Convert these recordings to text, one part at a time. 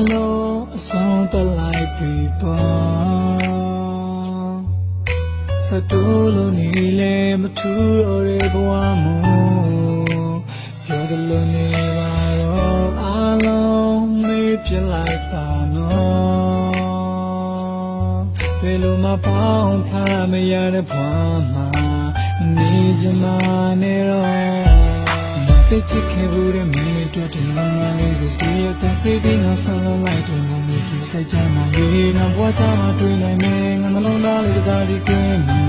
အဆုံးတလိုက်ပြီပေါ့စတူလို့နေလေမထူတော့တဲ့ဘဝမို့ပြောတယ်လို့နေပါတော့အလုံးမေးပြလိုက်ပါနော်ဘယ်လိုမှပေါင်းထားမရတဲ့ဘဝမှာနေကြမှာနေတော့သိချစ်ခဲ့ဘူးတဲ့မင်းလေးတွေ့တဲ့မောင်မလေးကိုဒီရတဲ့ပြေး ပြီးနောက်ဆုံးလိုက်တဲ့မောင်လေးကိုစိတ်ချမ်းသာရေးနောက်ဘဝချမှာတွေ့နိုင်မယ်ငါနှလုံးသားလေးတစ်စားဒီကွင်းမြည်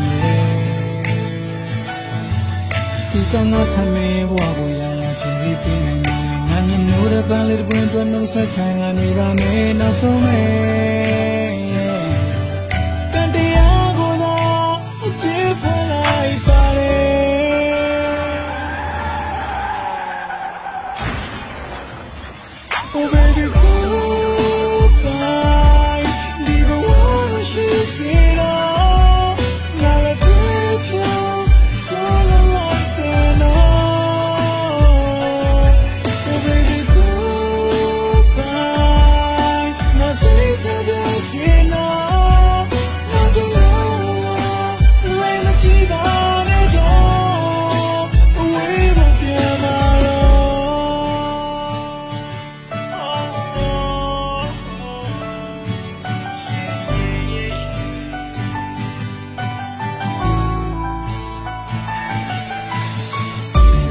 ဒီကငါထမင်းဘဝကိုရရဖြစ်ပြီးပြီးနိုင်မယ်ငါမျက်နှာတဲ့ပန်းလေးတစ်ပွင့်တွန်းနှုတ်ဆက်ချင်ကနေပါမယ်နောက်ဆုံးမယ် Oh baby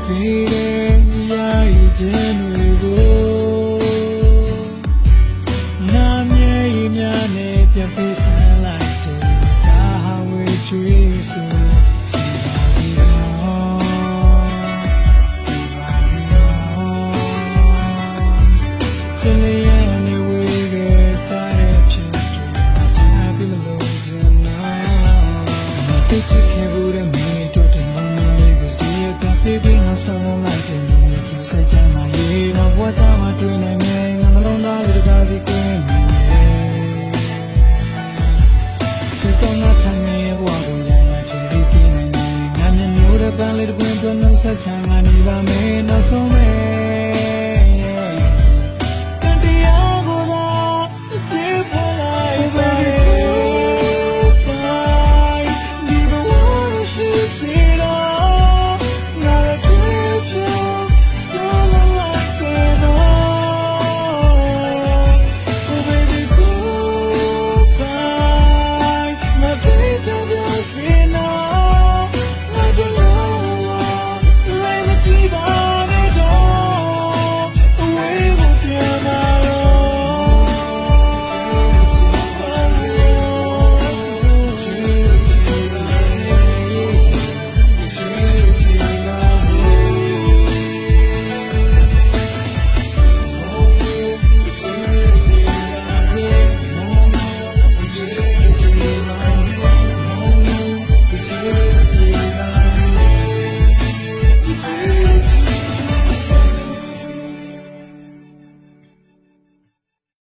Be there, yeah, you generally နာမည်များနဲ့ပြန်ပေးဆန်းလိုက်တယ်ဒါဟာဝေချွေးဆိုကြည်ပါစီတော့ကြည်ပါစီတော့စနေရနေဝေးခဲ့တဲ့ဖြစ်တယ်တရားပြမလို့ချင်နာမသိချင်ခဲ့ဘူးတဲ့မင်းတို့တဲ့မောင်မလေးကိုဒီရတဲ့ပြေးပြီးငါ ဆောင်လိုက်တယ်လို့ပြောစကြမှာရေတော့ဘဝချမှာတွေ့နိုင်မယ်ငါနှလုံးသားလေးတစ်ကားစီကွင်းမြင်ဒီကောင်းတဲ့ထမင်းဘဝကိုရရဖြစ်ပြီးပြီးနိုင်တယ်ငါမျက်နှာတဲ့ပန်းလေးတစ်ပွင့်တော့နှုတ်ဆက်ချင်ငါနေပါမယ်နောက်ဆုံး